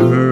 it.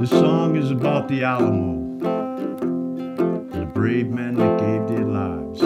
This song is about the Alamo, the brave men that gave their lives.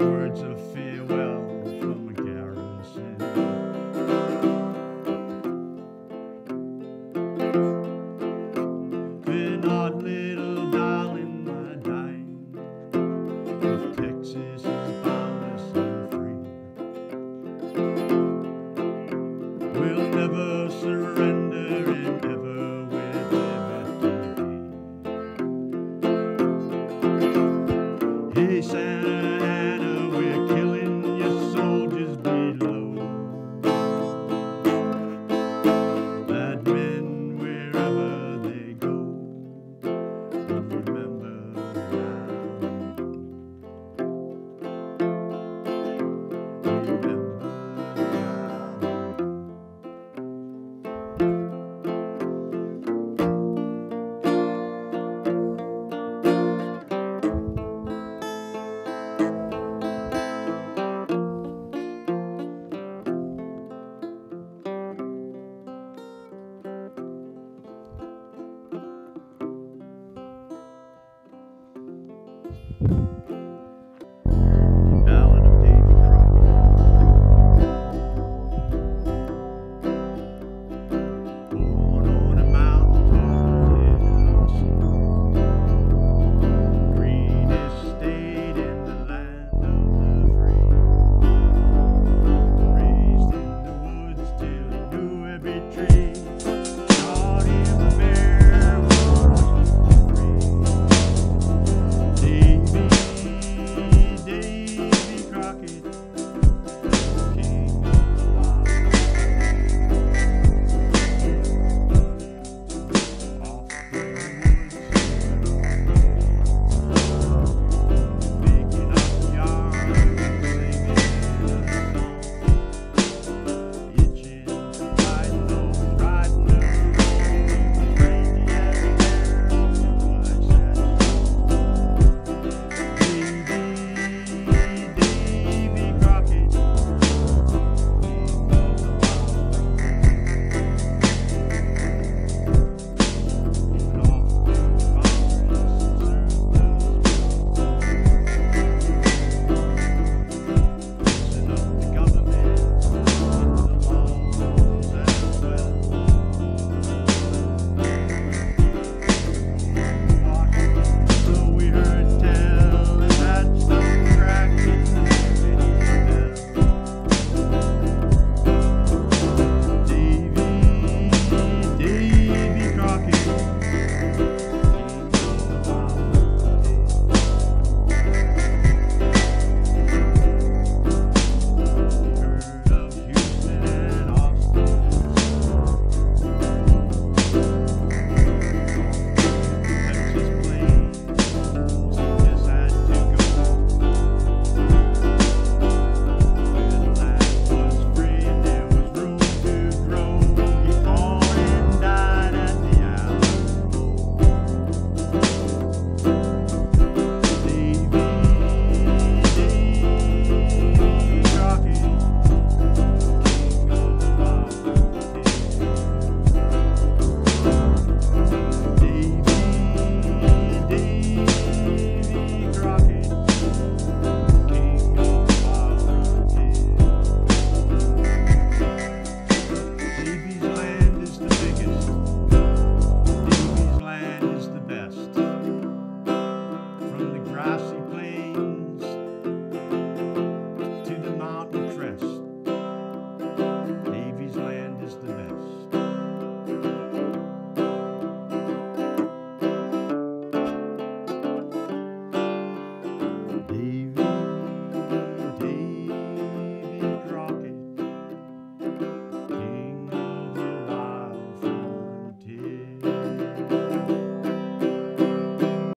words of farewell from a garrison. They're not little darling, my dime, of Texas is boundless and free. We'll never surrender.